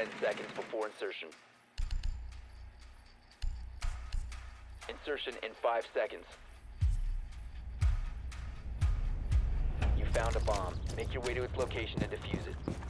10 seconds before insertion. Insertion in 5 seconds. You found a bomb. Make your way to its location and defuse it.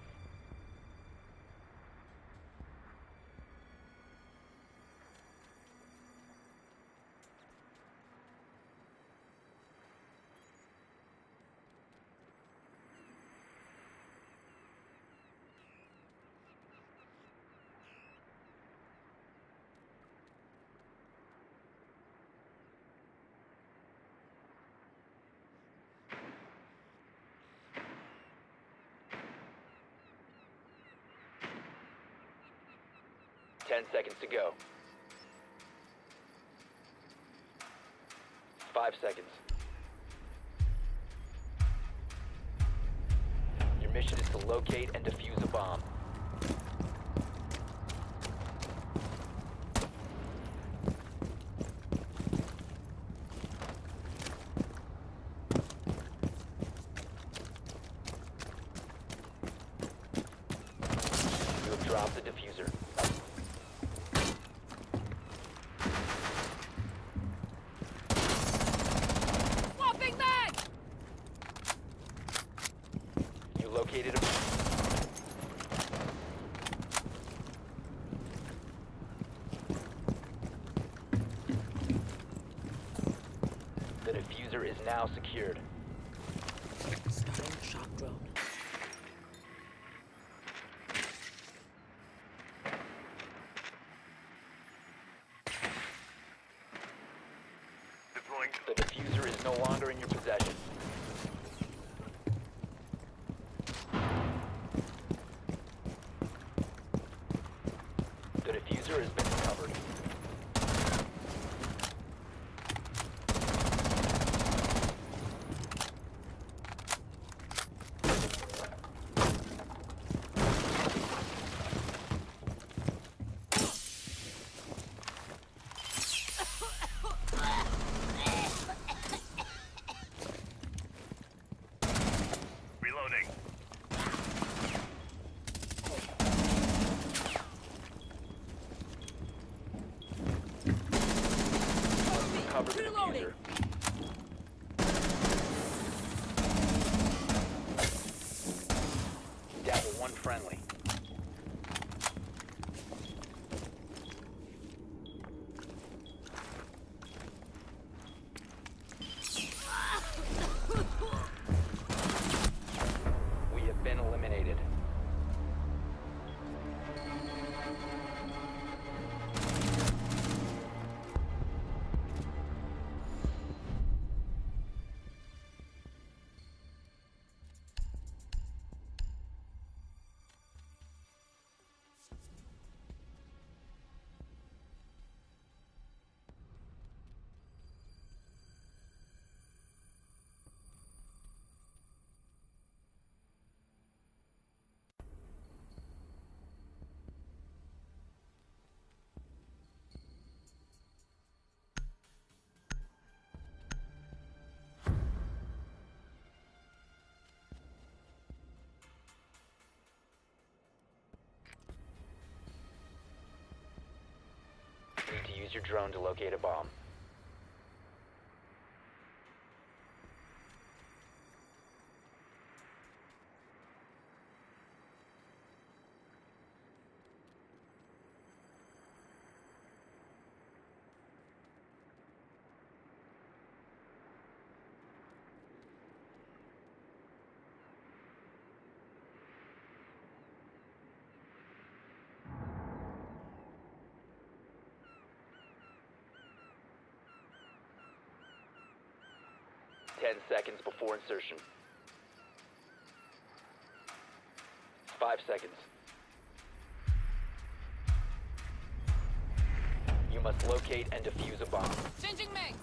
Seconds to go. Five seconds. Your mission is to locate and defuse a bomb. Dropped the defuser. Swapping back! You located a The defuser is now secured. Your drone to locate a bomb. Before insertion. Five seconds. You must locate and defuse a bomb. Changing mags.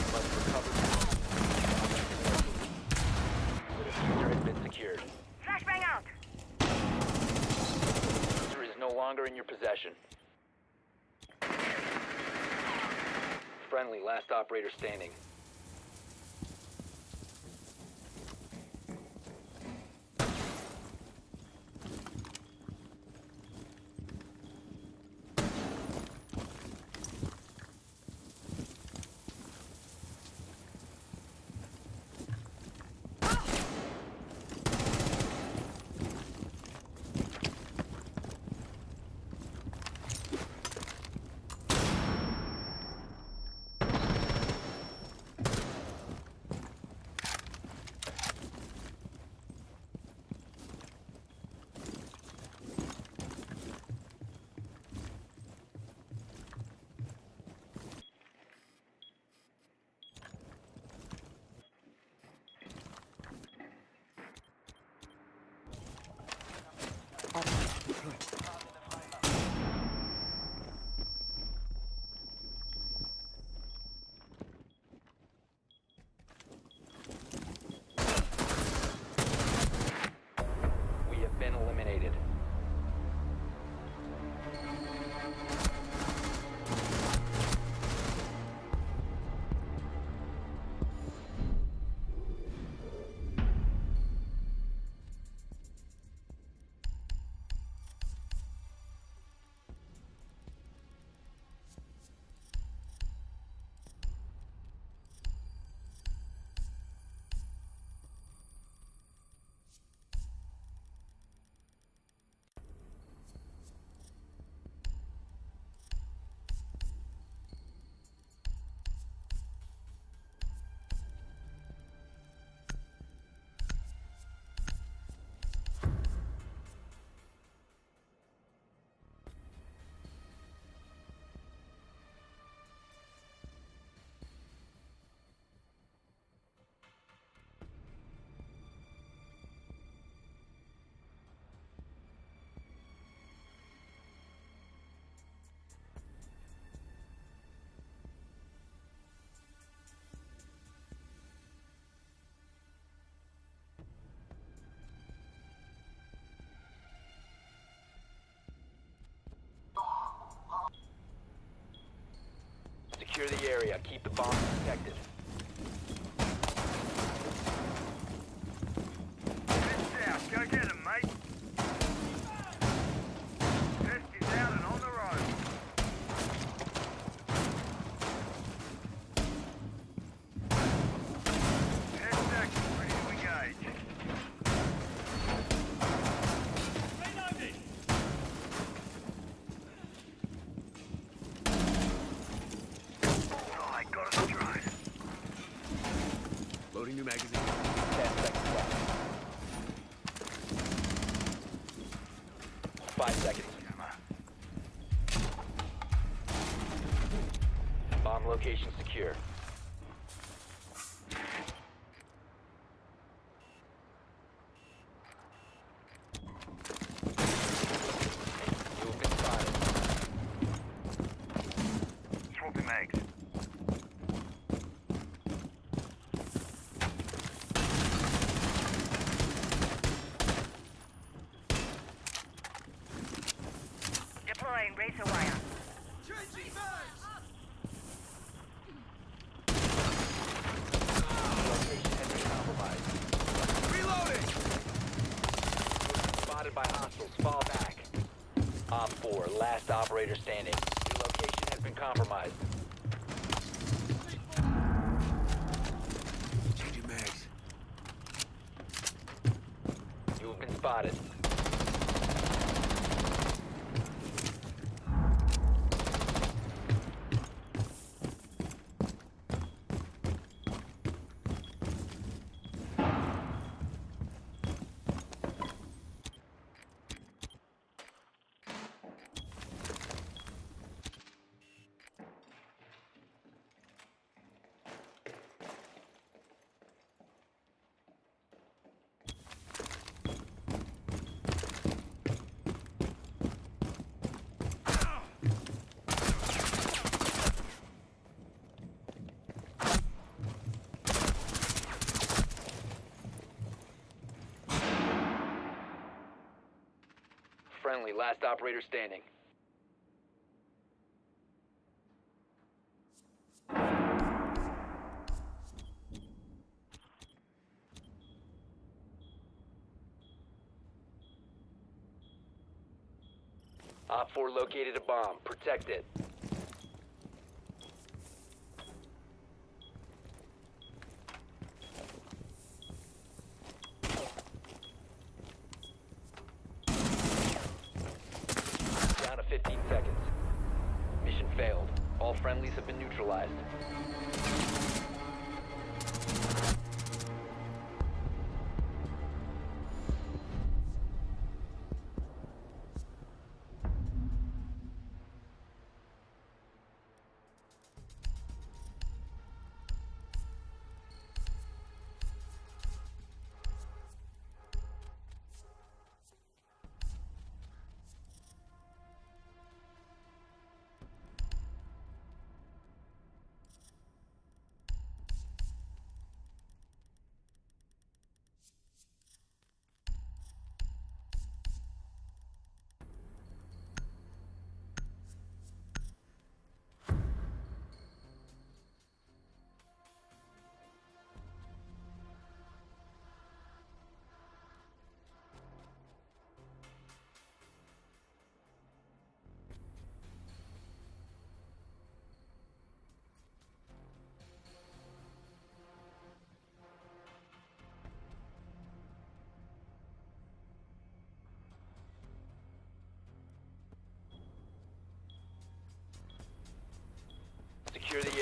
You must recover the defuser has been secured. Flashbang out. Defuser is no longer in your possession. Friendly, last operator standing. The area. Keep the bombs protected. Head south. Go get him, mate. Test is out and on the road. Head second. Ready to engage. Oh, I got it straight. Loading new magazine. Ten seconds left. Five seconds. Bomb location secure. You have been spotted. Swapping mags. Deploying razor wire. Location has. Reloading! Spotted by hostiles. Fall back. Op 4, last operator standing. Your location has been compromised. Changing mags. You have been spotted. Friendly, last operator standing. Op 4 located a bomb. Protect it. Down to 15 seconds. Mission failed. All friendlies have been neutralized.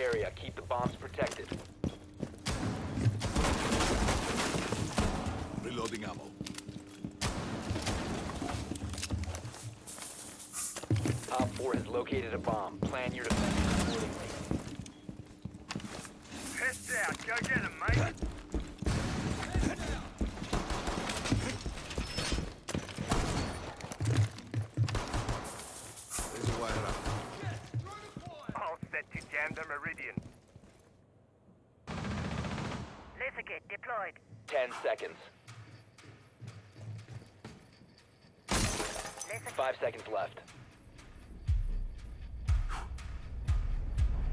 Area. Keep the bombs protected. Reloading ammo. Op 4 has located a bomb. Plan your defense accordingly. Head south. Go get him, mate. There's a wire up. All set to jam the Meridian. Laser gate deployed. 10 seconds. Laser 5 seconds left.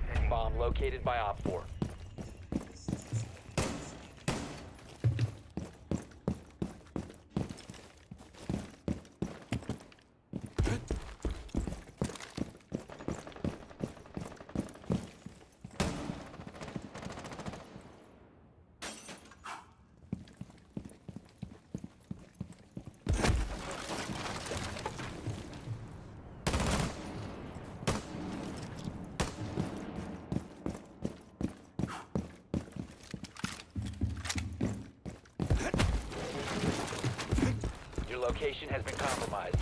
Setting Bomb located by Op 4. Your location has been compromised.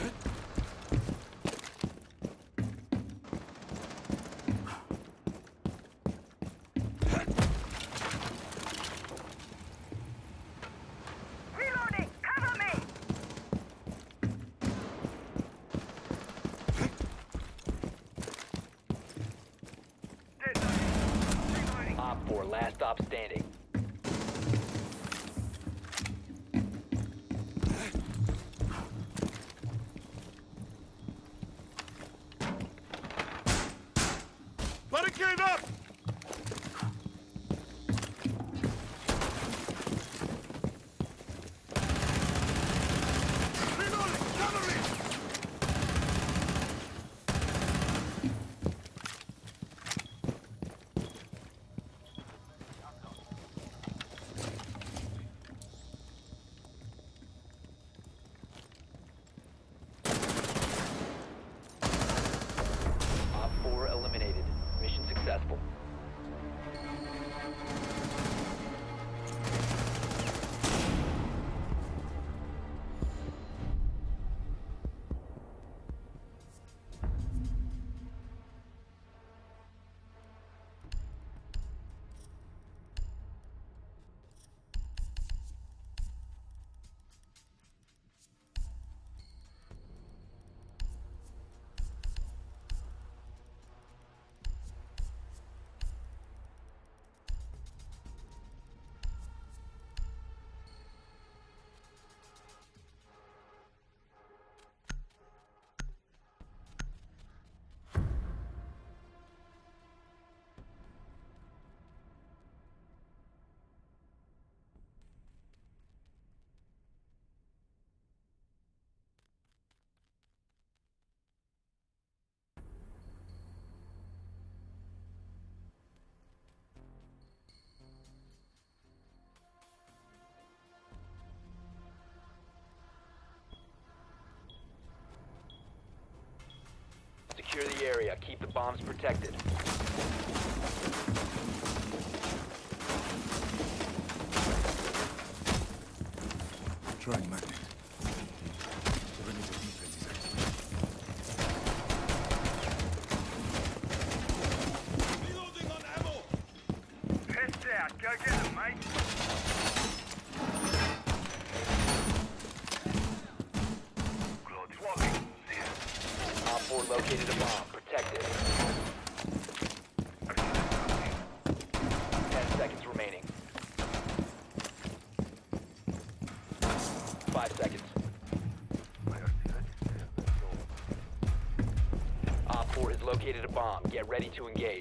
Reloading! Cover me! Dead zone. Reloading. Op 4, last stop standing. Barricade up! Area. Keep the bombs protected. Trying magnet. Perimeter defense is active. Reloading on ammo! Pissed out. Go get him, mate. Claude swapping. See ya. Op 4 located a bomb. Protect it. 10 seconds remaining. 5 seconds. Op 4 has located a bomb. Get ready to engage.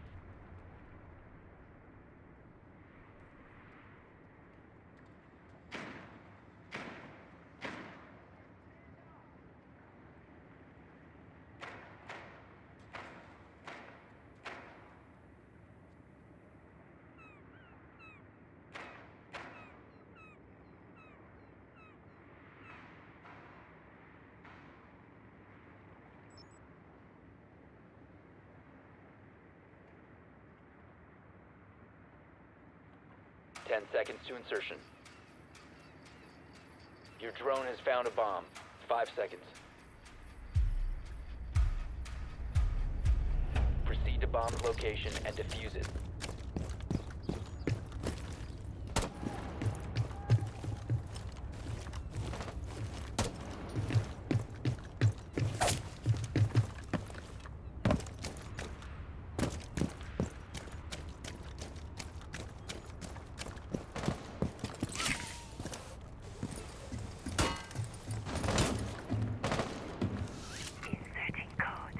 Ten seconds to insertion. Your drone has found a bomb. Five seconds. Proceed to bomb location and defuse it. Inserting code.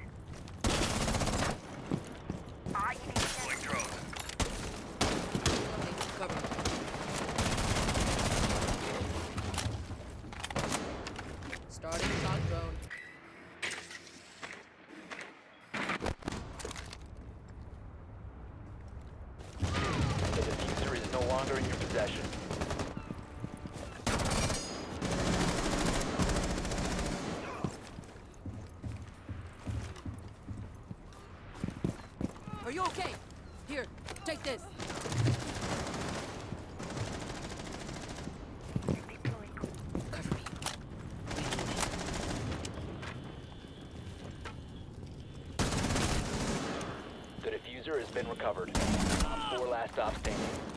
Are you Deploying drone. Reloading. Cover me. Starting shock drone. The defuser is no longer in your possession. Are you okay? Here, take this. The defuser has been recovered. Four last stop standing.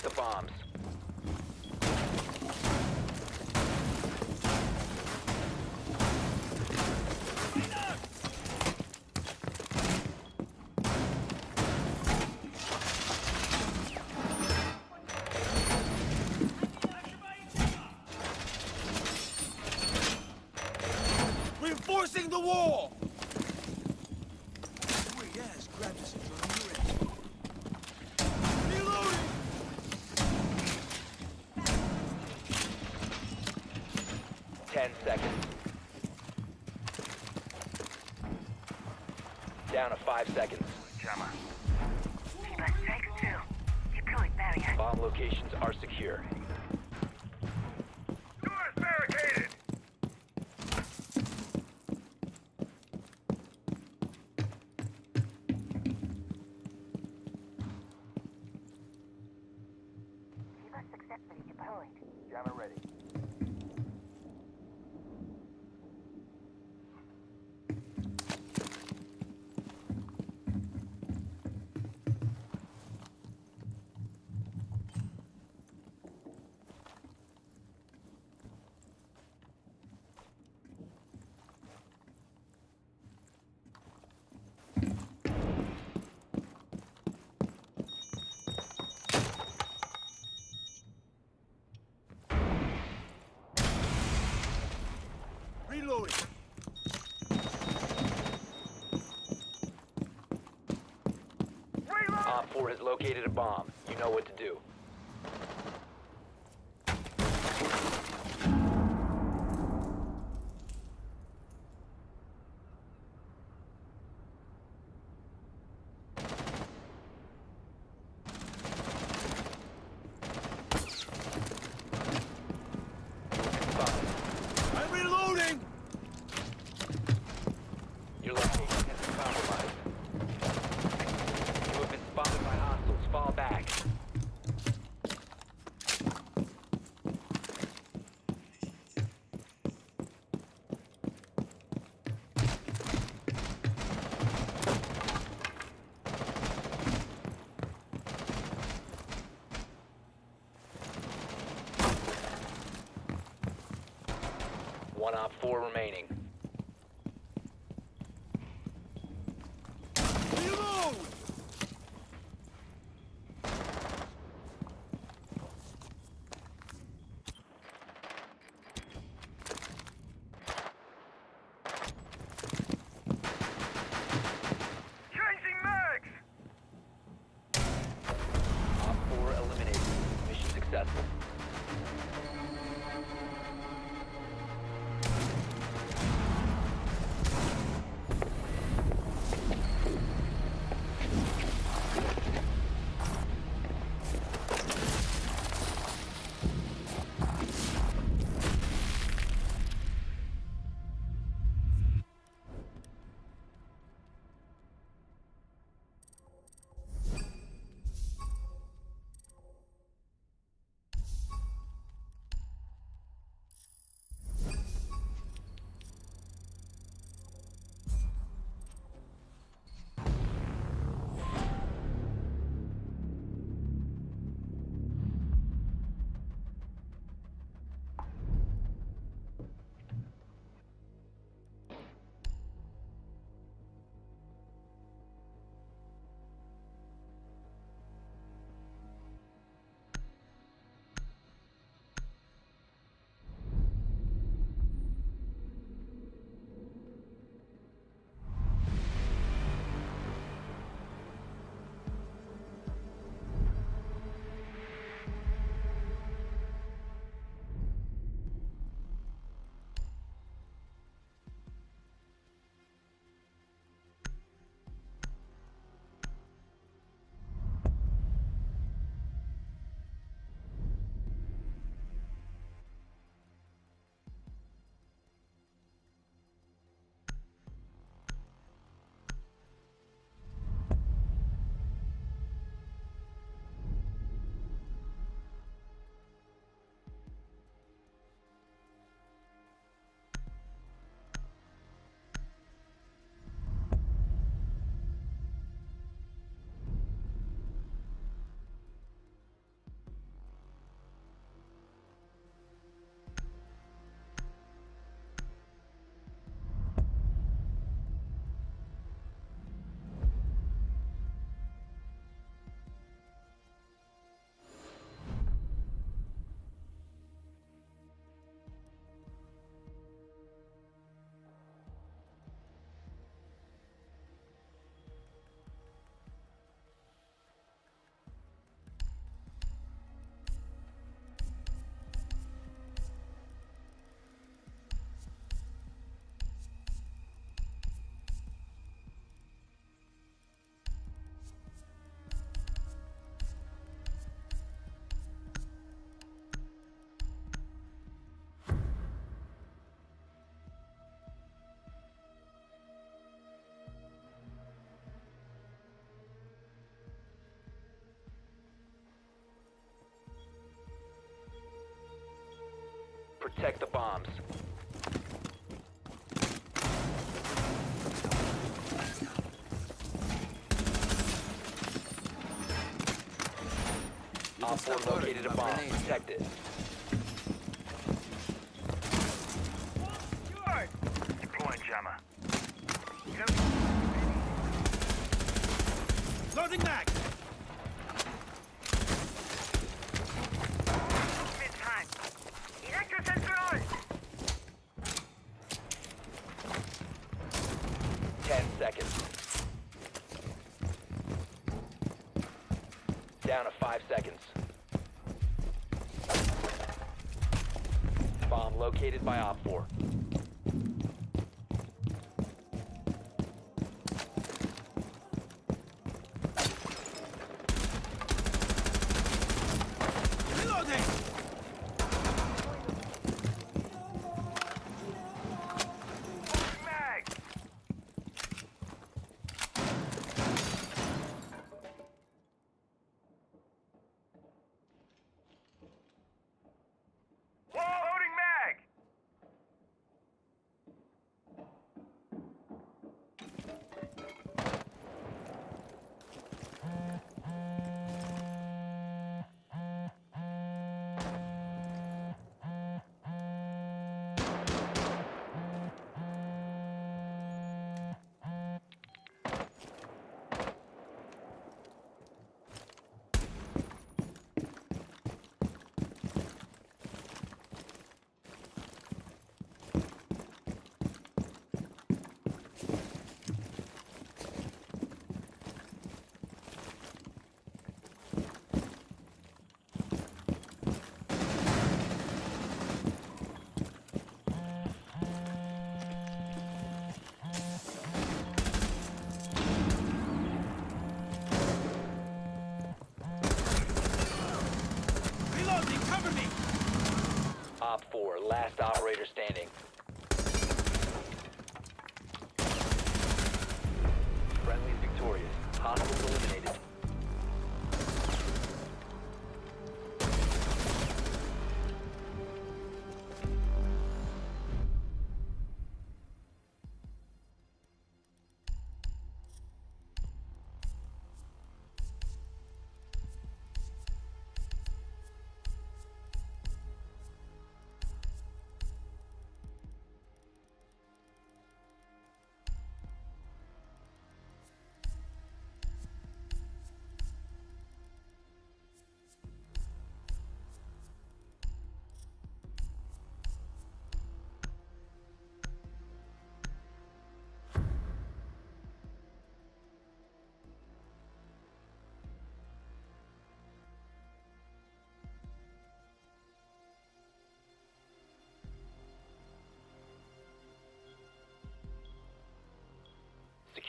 Protect the bombs. Reinforcing the wall! 10 seconds. Down to 5 seconds. 4 has located a bomb. You know what to do. Protect the bombs. Op 4 located a bomb. Protect it.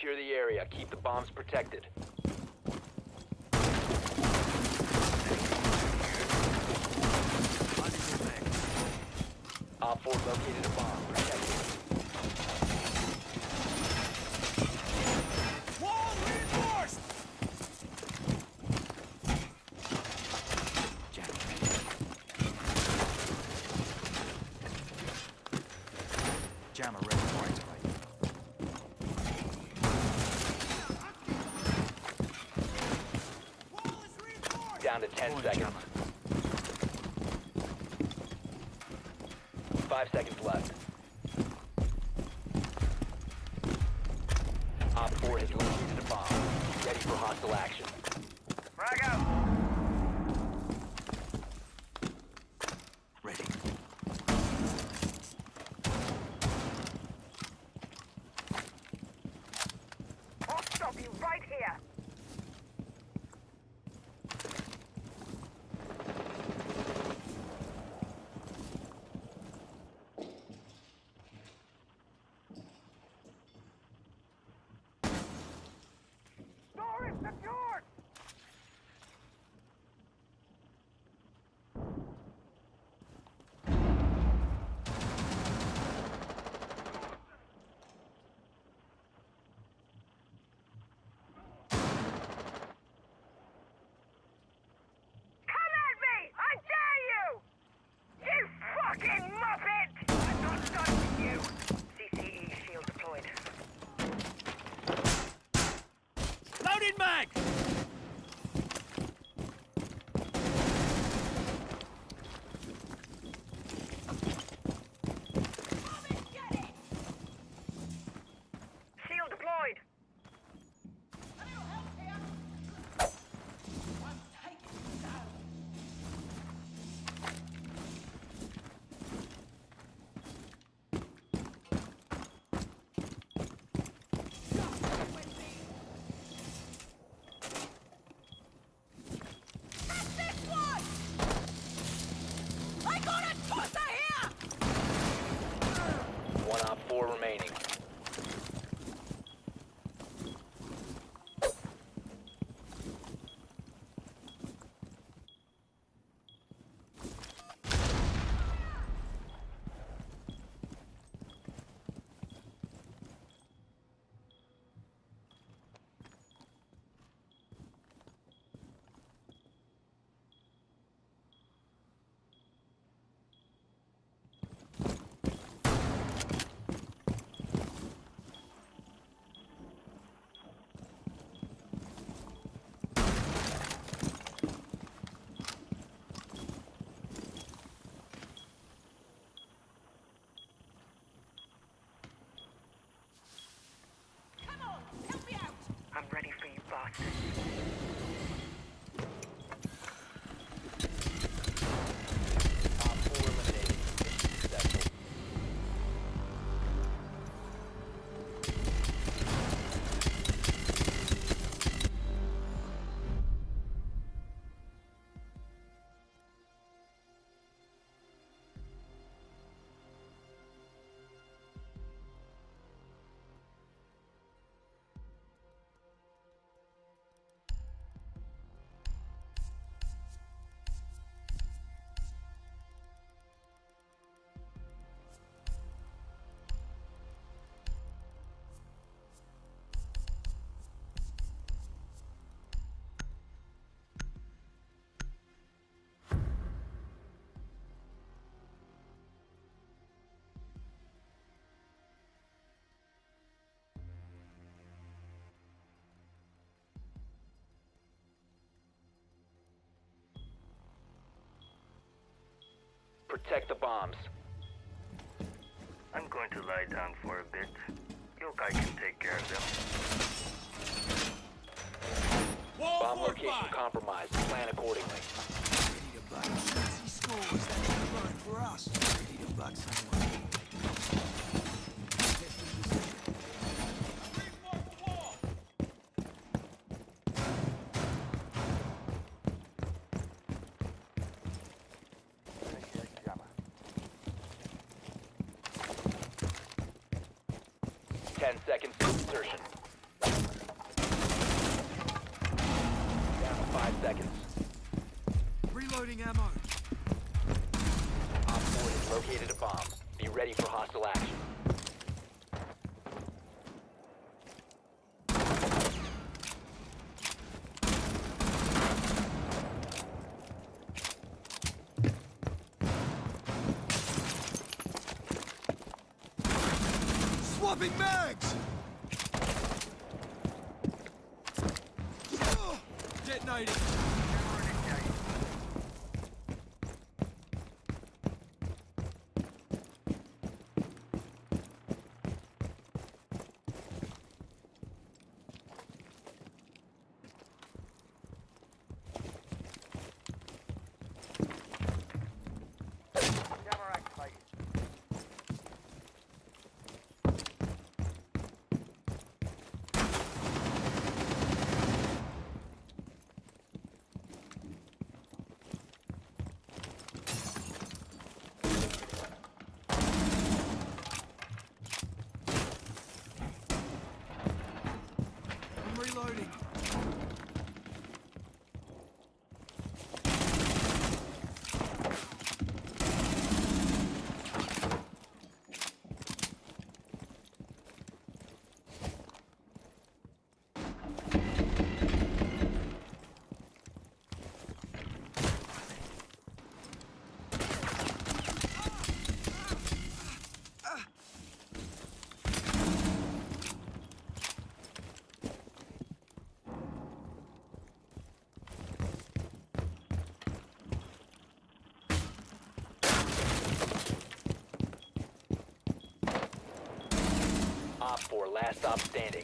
secure the area. Keep the bombs protected. Op 4 located a bomb. for you bastards. Protect the bombs. I'm going to lie down for a bit. Your guy can take care of them. Wall Bomb location fortified. compromised. Plan accordingly. Ready to buy fancy scores. That's the for us. Ready to buck someone. 10 seconds to insertion. Down to 5 seconds. Reloading ammo. Op 4 has located a bomb. Be ready for hostile action. 4 last stop standing.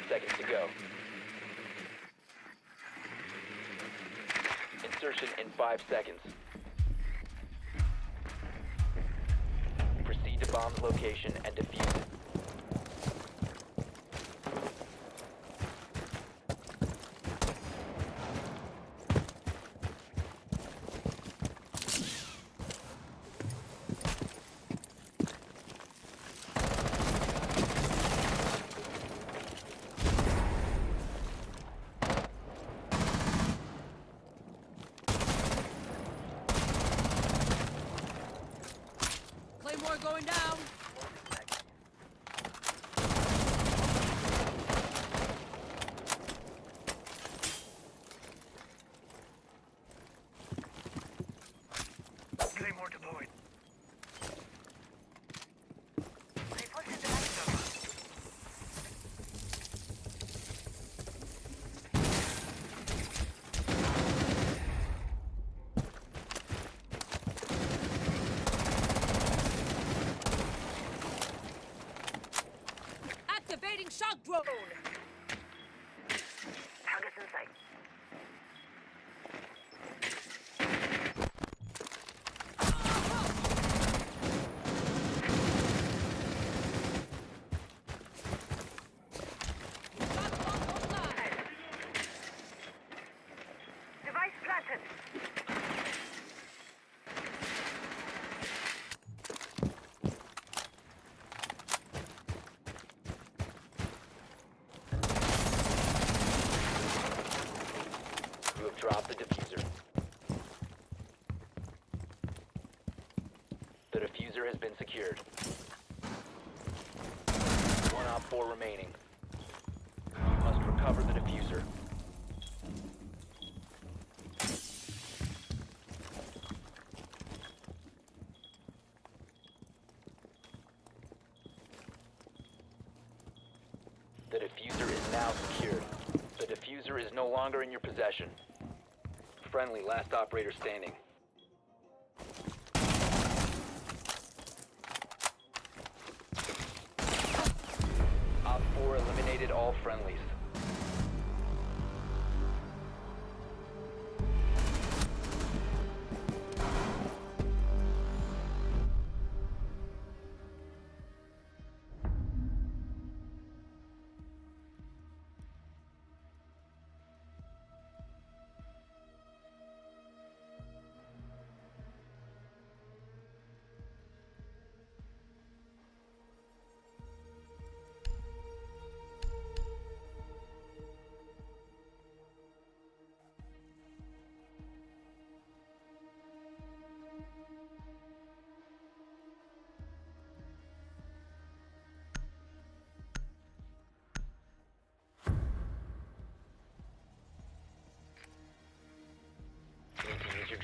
Ten seconds to go. Insertion in five seconds. Proceed to bomb's location and defuse it. Activating shock drone. Targets in sight. Shock bomb online. Device planted. You have dropped the defuser. The defuser has been secured. One op four remaining. You must recover the defuser. The defuser is now secured. The defuser is no longer in your possession. Friendly, last operator standing.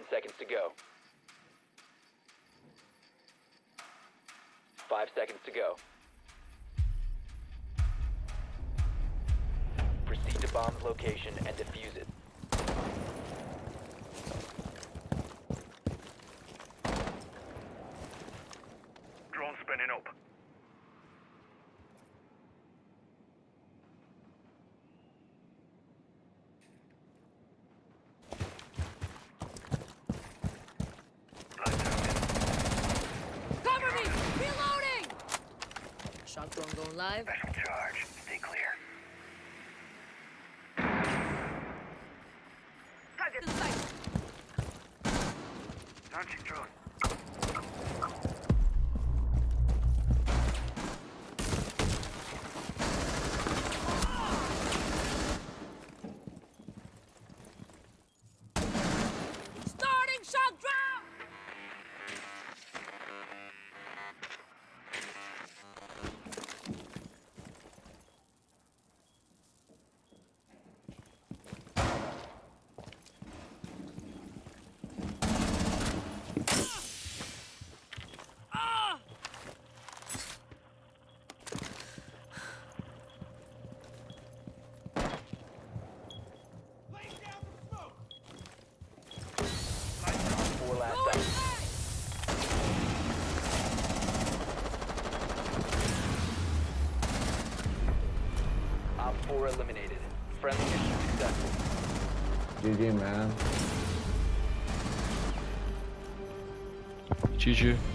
Ten seconds to go. Five seconds to go. Proceed to bomb's location and defuse it. Drone spinning up. Lights out. Cover me! Reloading! Shock drone going live. Special charge. Stay clear. Target In sight. Launching drone. GG, man. GG.